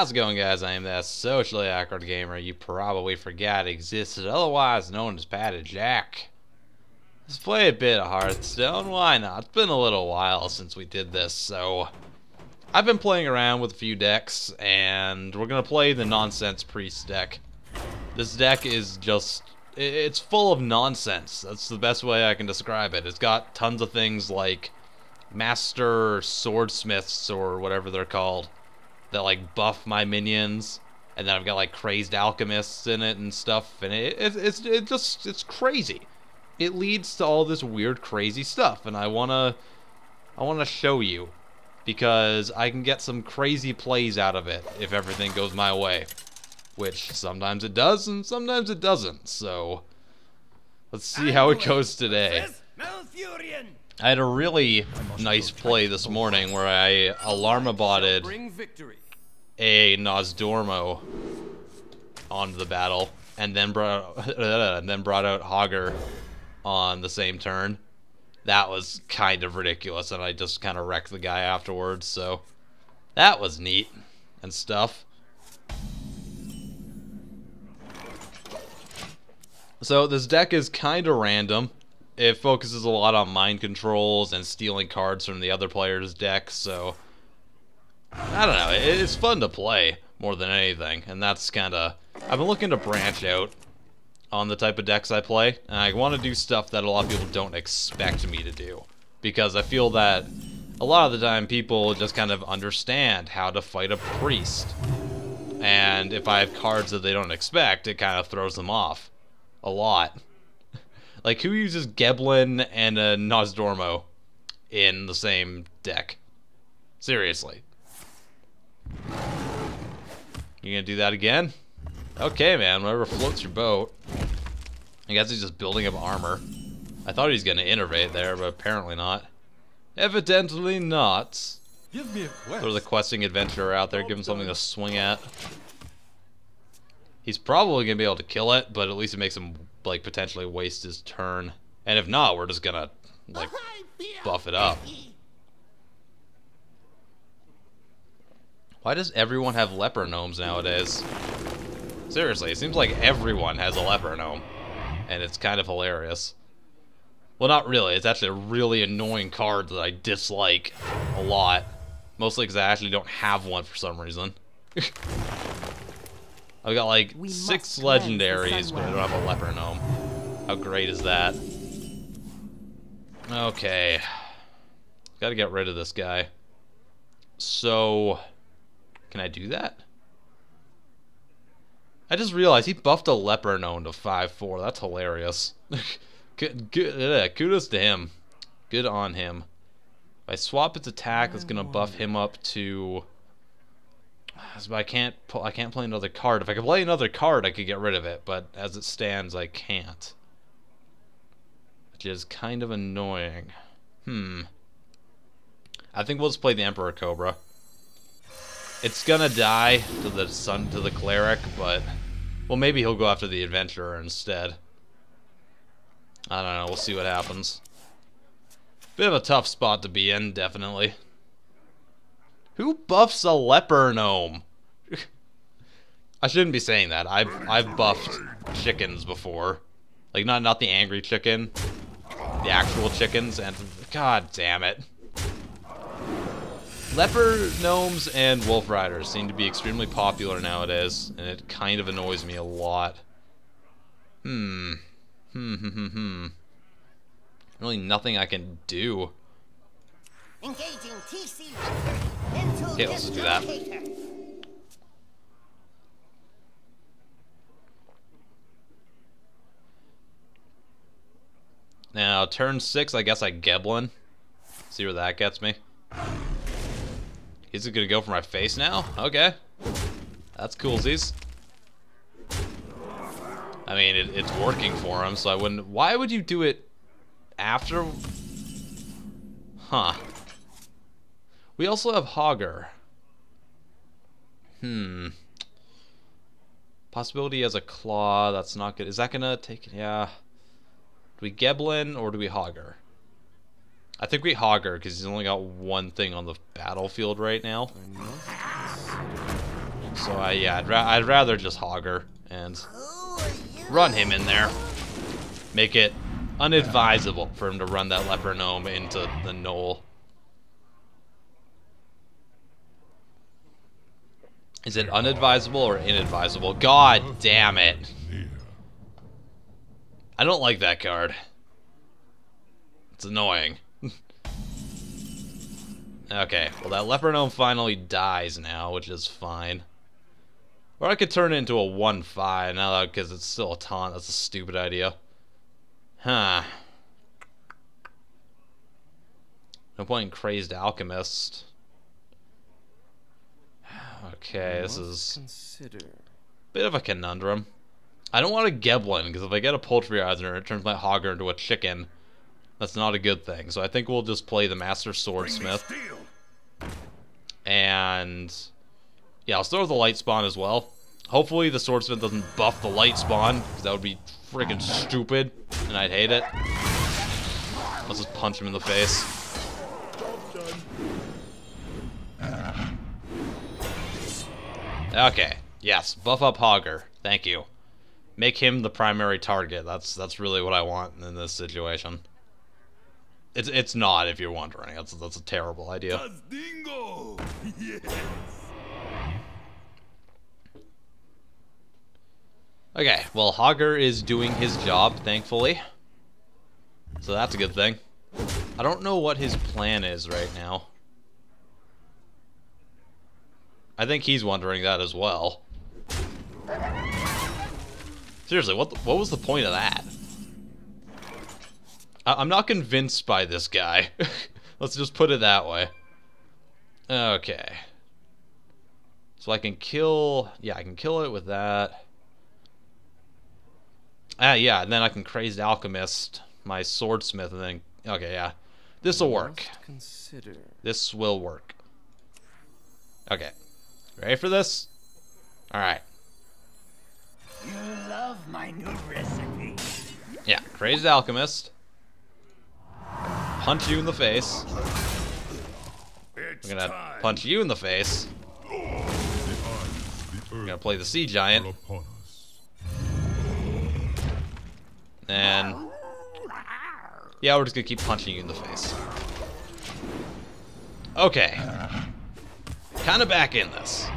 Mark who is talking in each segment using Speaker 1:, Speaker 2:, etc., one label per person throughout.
Speaker 1: How's it going guys? I am that socially awkward gamer you probably forgot existed, otherwise known as Patty Jack. Let's play a bit of Hearthstone, why not? It's been a little while since we did this, so... I've been playing around with a few decks, and we're gonna play the Nonsense Priest deck. This deck is just... It's full of nonsense. That's the best way I can describe it. It's got tons of things like Master Swordsmiths, or whatever they're called that like buff my minions, and then I've got like crazed alchemists in it and stuff, and it, it it's it just it's crazy. It leads to all this weird, crazy stuff, and I wanna I wanna show you because I can get some crazy plays out of it if everything goes my way, which sometimes it does and sometimes it doesn't. So let's see how it goes today. I had a really nice play this morning where I Alarm-o-Botted a Nozdormu onto the battle, and then brought uh, then brought out Hogger on the same turn. That was kind of ridiculous, and I just kind of wrecked the guy afterwards. So that was neat and stuff. So this deck is kind of random. It focuses a lot on mind controls and stealing cards from the other player's deck, so I don't know. It's fun to play more than anything, and that's kind of... I've been looking to branch out on the type of decks I play, and I want to do stuff that a lot of people don't expect me to do. Because I feel that a lot of the time people just kind of understand how to fight a priest. And if I have cards that they don't expect, it kind of throws them off. A lot. Like, who uses Geblin and uh, a Nozdormu in the same deck? Seriously. You gonna do that again? Okay, man, whatever floats your boat. I guess he's just building up armor. I thought he was gonna innervate there, but apparently not. Evidently not. Give me a quest. Throw the questing adventurer out there, give him something to swing at. He's probably gonna be able to kill it, but at least it makes him like potentially waste his turn. And if not, we're just gonna like buff it up. Why does everyone have leper gnomes nowadays? Seriously, it seems like everyone has a leper gnome. And it's kind of hilarious. Well, not really. It's actually a really annoying card that I dislike a lot. Mostly because I actually don't have one for some reason. I've got like we six legendaries, but I don't have a leper gnome. How great is that? Okay. Gotta get rid of this guy. So... Can I do that? I just realized he buffed a leper gnome to 5-4. That's hilarious. good, good, uh, kudos to him. Good on him. If I swap its attack, it's gonna buff him up to. But I can't. I can't play another card. If I could play another card, I could get rid of it. But as it stands, I can't. Which is kind of annoying. Hmm. I think we'll just play the Emperor Cobra. It's gonna die to the sun to the cleric, but well maybe he'll go after the adventurer instead. I don't know, we'll see what happens. Bit of a tough spot to be in, definitely. Who buffs a leper gnome? I shouldn't be saying that. I've I've buffed chickens before. Like not not the angry chicken. The actual chickens and god damn it. Leper gnomes and wolf riders seem to be extremely popular nowadays, and it kind of annoys me a lot. Hmm. Hmm, hmm, hmm, hmm. Really nothing I can do. Engaging TC okay, let's just do that. Now, turn six, I guess I Geblin. See where that gets me. Is it gonna go for my face now? Okay. That's coolsies. I mean, it, it's working for him, so I wouldn't... Why would you do it after... Huh. We also have Hogger. Hmm. Possibility as a claw, that's not good. Is that gonna take... Yeah. Do we Geblin or do we Hogger? I think we Hogger because he's only got one thing on the battlefield right now. So I yeah, I'd, ra I'd rather just Hogger and run him in there. Make it unadvisable for him to run that leper gnome into the gnoll. Is it unadvisable or inadvisable? God damn it. I don't like that card. It's annoying. okay, well that leper gnome finally dies now, which is fine. Or I could turn it into a 1-5 now because it's still a taunt. That's a stupid idea. Huh. No point in Crazed Alchemist. Okay, this is consider. bit of a conundrum. I don't want a Geblin, because if I get a Poultryizer, it turns my Hogger into a chicken. That's not a good thing. So I think we'll just play the Master Swordsmith. And... Yeah, I'll throw the Light Spawn as well. Hopefully the Swordsmith doesn't buff the Light Spawn, because that would be freaking stupid, and I'd hate it. Let's just punch him in the face. Okay. Yes. Buff up Hogger. Thank you. Make him the primary target. That's that's really what I want in this situation. It's it's not if you're wondering. That's that's a terrible idea. yes. Okay, well Hogger is doing his job, thankfully. So that's a good thing. I don't know what his plan is right now. I think he's wondering that as well. Seriously, what the, what was the point of that? I, am not convinced by this guy. Let's just put it that way. Okay. So I can kill... Yeah, I can kill it with that. Ah, yeah, and then I can Crazed Alchemist, my Swordsmith, and then... Okay, yeah. This'll work. Consider. This will work. Okay. Ready for this? Alright. You love my new recipe. Yeah, Crazed Alchemist. Punch you in the face. I'm gonna punch you in the face. I'm gonna play the Sea Giant. And... Yeah, we're just gonna keep punching you in the face. Okay ah. Kind of back in this.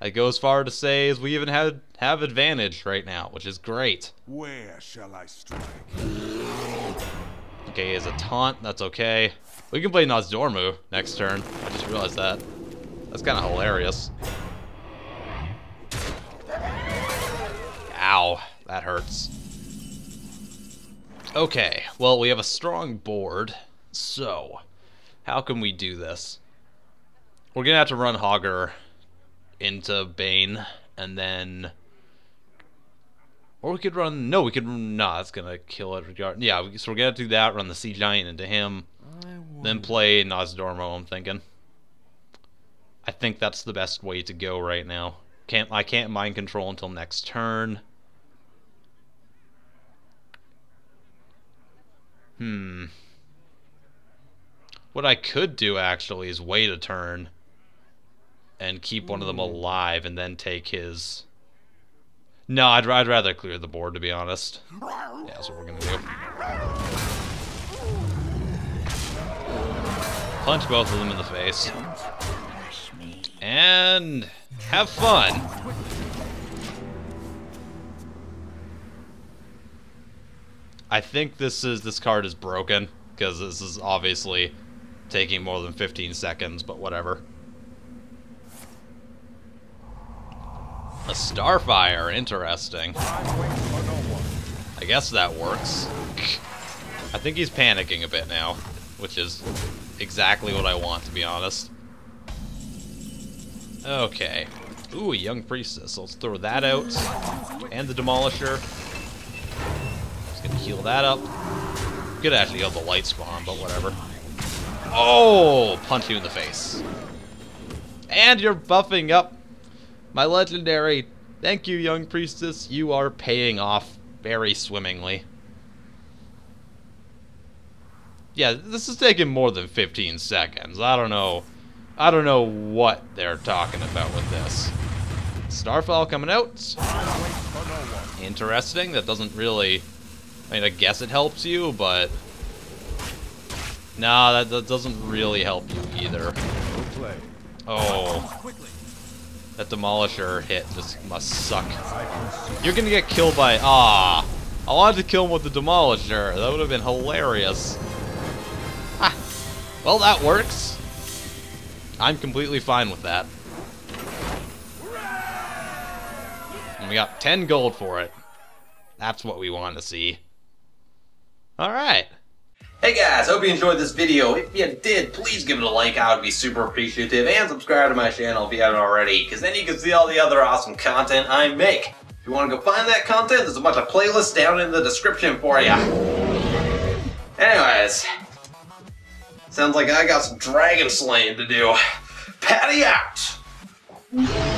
Speaker 1: I go as far to say as we even have have advantage right now, which is great. Where shall I strike? Okay, as a taunt, that's okay. We can play Nozdormu next turn. I just realized that. That's kind of hilarious. Ow, that hurts. Okay, well, we have a strong board, so how can we do this? We're gonna have to run Hogger into Bane, and then... Or we could run... No, we could... Nah, that's gonna kill it. Yeah, so we're gonna do that, run the Sea Giant into him, then play Nozdormu, I'm thinking. I think that's the best way to go right now. Can't I can't mind control until next turn. Hmm. What I could do actually is wait a turn and keep one of them alive and then take his... No, I'd, I'd rather clear the board, to be honest. Yeah, that's what we're going to do. Punch both of them in the face. And have fun. I think this is this card is broken because this is obviously taking more than 15 seconds, but whatever. A Starfire, interesting. I guess that works. I think he's panicking a bit now, which is exactly what I want, to be honest. Okay. Ooh, a Young Priestess. Let's throw that out. And the Demolisher. Just gonna heal that up. Could actually heal the Light Spawn, but whatever. Oh! Punch you in the face. And you're buffing up my legendary. Thank you, young priestess. You are paying off very swimmingly. Yeah, this is taking more than 15 seconds. I don't know I don't know what they're talking about with this. Starfall coming out. Interesting. That doesn't really... I mean, I guess it helps you, but... Nah, that, that doesn't really help you either. Oh. That Demolisher hit just must suck. You're gonna get killed by... Ah. I wanted to kill him with the Demolisher. That would have been hilarious. Ah. Well, that works. I'm completely fine with that. And we got 10 gold for it. That's what we want to see. Alright.
Speaker 2: Hey guys, hope you enjoyed this video. If you did, please give it a like, I would be super appreciative, and subscribe to my channel if you haven't already, because then you can see all the other awesome content I make. If you want to go find that content, there's a bunch of playlists down in the description for you. Anyways, sounds like I got some dragon slaying to do. Patty out!